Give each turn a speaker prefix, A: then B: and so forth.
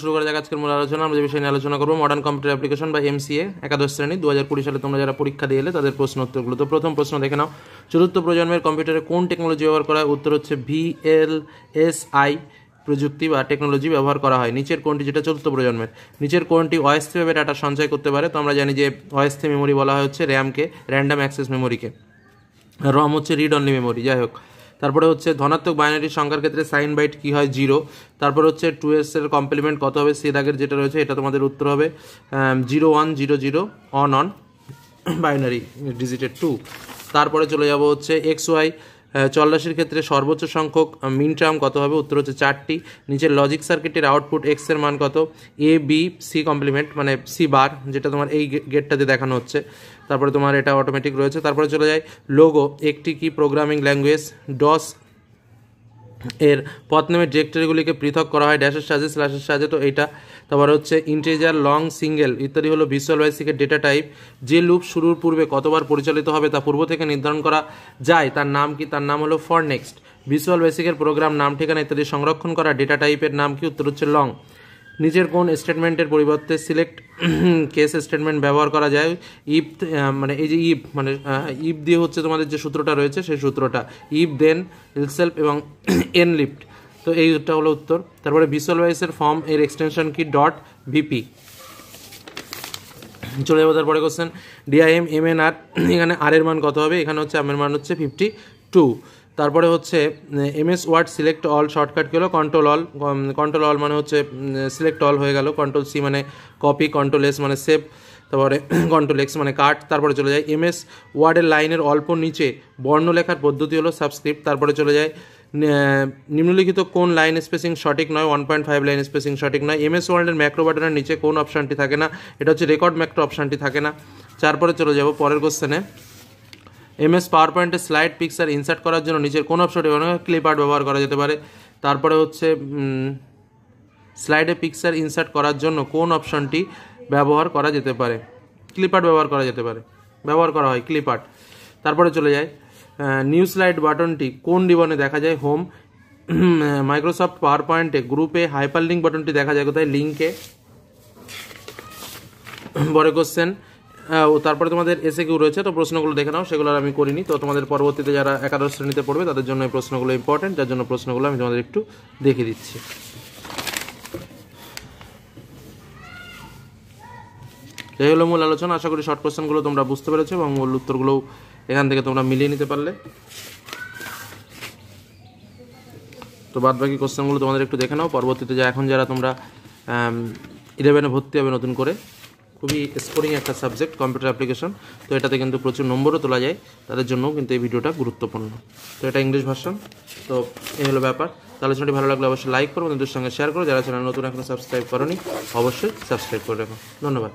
A: শুরু করা যাক আজকের মূল আলোচনা। আমরা যে বিষয় নিয়ে আলোচনা করব মডার্ন কম্পিউটার অ্যাপ্লিকেশন বা এমসিএ একাদশ শ্রেণি দু হাজার কুড়ি সালে তোমরা যারা পরীক্ষা দিয়ে এলে তাদের প্রশ্ন উত্তরগুলো। তো প্রথম প্রশ্ন দেখে নাও। চতুর্থ প্রজন্মের কম্পিউটারে কোন টেকনোলজি ব্যবহার করা হয়? উত্তর হচ্ছে ভিএল এস আই প্রযুক্তি বা টেকনোলজি ব্যবহার করা হয়। নিচের কোনটি যেটা চতুর্থ প্রজন্মের? নিচের কোনটি অস্থায়ীভাবে ডাটা সঞ্চয় করতে পারে? তো আমরা জানি যে অস্থায়ী মেমোরি বলা হচ্ছে র্যামকে র্যান্ডাম অ্যাক্সেস মেমোরিকে রম হচ্ছে রিড অনলি মেমোরি যাই হোক। তারপরে হচ্ছে ধনাত্মক বাইনারি সংখ্যার ক্ষেত্রে সাইন বাইট কী হয়? জিরো তারপর হচ্ছে টু এর কমপ্লিমেন্ট কত হবে? সে দাগের যেটা রয়েছে, এটা তোমাদের উত্তর হবে zero one zero zero on on binary ডিজিটের টু তারপরে চলে যাব হচ্ছে এক্স ওয়াই চল্লাশির ক্ষেত্রে সর্বোচ্চ সংখ্যক মিন টার্ম কত হবে? উত্তর হচ্ছে চারটি। নিচের লজিক সার্কিটের আউটপুট এক্সের মান কত? এ বি সি কমপ্লিমেন্ট মানে সি বার যেটা তোমার এই গেটটাতে দেখানো হচ্ছে। তারপরে তোমার এটা অটোমেটিক রয়েছে। তারপরে চলে যায় লোগো একটি কি প্রোগ্রামিং ল্যাঙ্গুয়েজ ডস এর পথ নেমে ডিরেক্টরিগুলিকে পৃথক করা হয় ড্যাশের সাজে স্ল্যাশের সাজে তো এইটা তারপর হচ্ছে ইন্টেজার লং সিঙ্গেল ইত্যাদি হলো ভিজুয়াল বেসিকের ডেটা টাইপ যে লুপ শুরুর পূর্বে কতবার পরিচালিত হবে তা পূর্ব থেকে নির্ধারণ করা যায়। তার নাম কি? তার নাম হলো ফর নেক্সট ভিজুয়াল বেসিকের প্রোগ্রাম নাম, ঠিকানা ইত্যাদি সংরক্ষণ করা। ডেটা টাইপের নাম কি? উত্তর হচ্ছে লং নিজের কোন স্টেটমেন্টের পরিবর্তে সিলেক্ট কেস স্টেটমেন্ট ব্যবহার করা যায়। ইফ মানে এই যে ইফ মানে ইফ দিয়ে হচ্ছে তোমাদের যে সূত্রটা রয়েছে সেই সূত্রটা। ইফ দেন ইলসেলফ এবং এন লিফট তো এইটা হলো উত্তর। তারপরে ভিজুয়ালাইজের ফর্ম এর এক্সটেনশন কি? ডট ভিপি চলে যাব তারপরে কোশ্চেন ডিআইএম এম এন আর এখানে আর এর মান কত হবে? এখানে হচ্ছে আমের মান হচ্ছে ফিফটি টু তারপরে হচ্ছে MS Word select all, shortcut হলো? কন্ট্রোল অল কন্ট্রোল অল মানে হচ্ছে সিলেক্ট অল হয়ে গেল। কন্ট্রোল সি মানে কপি কন্ট্রোল এস মানে সেভ তারপরে কন্ট্রোল এক্স মানে কাট, তারপরে চলে যায় এমএস ওয়ার্ডের লাইনের অল্প নিচে বর্ণ লেখার পদ্ধতি হলো সাবস্ক্রিপ্ট তারপরে চলে যায় নিম্নলিখিত কোন লাইন স্পেসিং সঠিক নয় one point five line spacing সঠিক নয়। এমএস ওয়ার্ল্ডের ম্যাক্রো বাটনের নিচে কোন অপশানটি থাকে না? এটা হচ্ছে রেকর্ড ম্যাক্রো অপশানটি থাকে না। তারপরে চলে যাব পরের কোশ্চেনে এমএস পাওয়ার পয়েন্টে স্লাইড পিকচার ইনসার্ট করার জন্য নিচের কোন অপশনটি ক্লিপ আর্ট ব্যবহার করা যেতে পারে। তারপরে হচ্ছে স্লাইডে পিকচার ইনসার্ট করার জন্য কোন অপশনটি ব্যবহার করা যেতে পারে। ক্লিপ আর্ট ব্যবহার করা যেতে পারে। ব্যবহার করা হয় ক্লিপ আর্ট তারপরে চলে যায় নিউ স্লাইড বাটনটি কোন ডিবনে দেখা যায়? হোম মাইক্রোসফট পাওয়ার পয়েন্টে গ্রুপে হাইপার লিঙ্ক বাটনটি দেখা যায় কোথায়? লিঙ্কে পরে কোশ্চেন তারপরে তোমাদের এসে কিউ রয়েছে, তো প্রশ্নগুলো দেখে নাও, সেগুলো আমি করিনি। তো তোমাদের পরবর্তীতে যারা একাদশ শ্রেণীতে পড়বে, তাদের জন্য এই প্রশ্নগুলো ইম্পর্টেন্ট যার জন্য প্রশ্নগুলো আমি তোমাদের একটু দেখিয়ে দিচ্ছি। এই হলো মূল আলোচনা, আশা করি শর্ট কোশ্চেনগুলো তোমরা বুঝতে পেরেছ এবং মূল উত্তরগুলো এখান থেকে তোমরা মিলিয়ে নিতে পারলে। তো বাদ বাকি কোশ্চেনগুলো তোমাদের একটু দেখে নাও, পরবর্তীতে যা এখন যারা তোমরা ইলেভেনে ভর্তি হবে নতুন করে খুবই স্কোরিং একটা সাবজেক্ট কম্পিউটার অ্যাপ্লিকেশন তো এটাতে কিন্তু প্রচুর নম্বরও তোলা যায়। তাদের জন্যও কিন্তু এই ভিডিওটা গুরুত্বপূর্ণ। তো এটা ইংলিশ ভার্সন তো এই হলো ব্যাপার। তাহলে আলোচনাটি ভালো লাগলে অবশ্যই লাইক করো, বন্ধুদের সঙ্গে শেয়ার করো। যারা চ্যানেল নতুন এখন সাবস্ক্রাইব করনি, অবশ্যই সাবস্ক্রাইব করে রাখো। ধন্যবাদ।